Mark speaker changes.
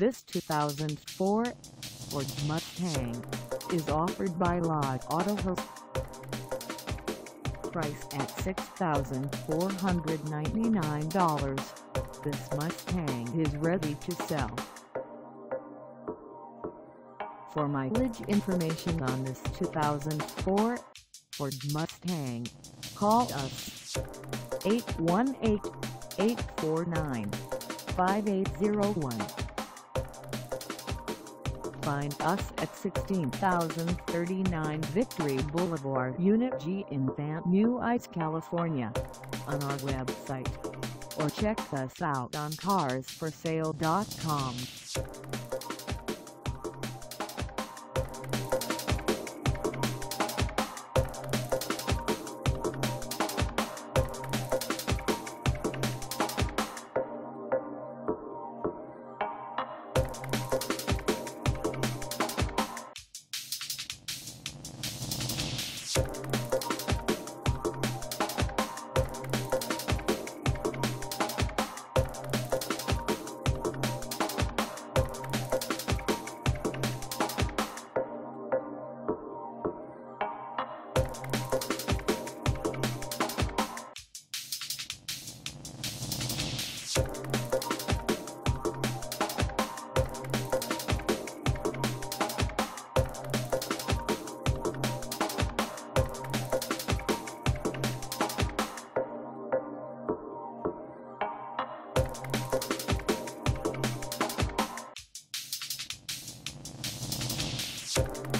Speaker 1: This 2004 Ford Mustang is offered by LA autohaus. Price at $6,499. This Mustang is ready to sell. For mileage information on this 2004 Ford Mustang, call us 818-849-5801. Find us at 16039 Victory Boulevard, Unit G in Van Nuys, California, on our website, or check us out on carsforsale.com. you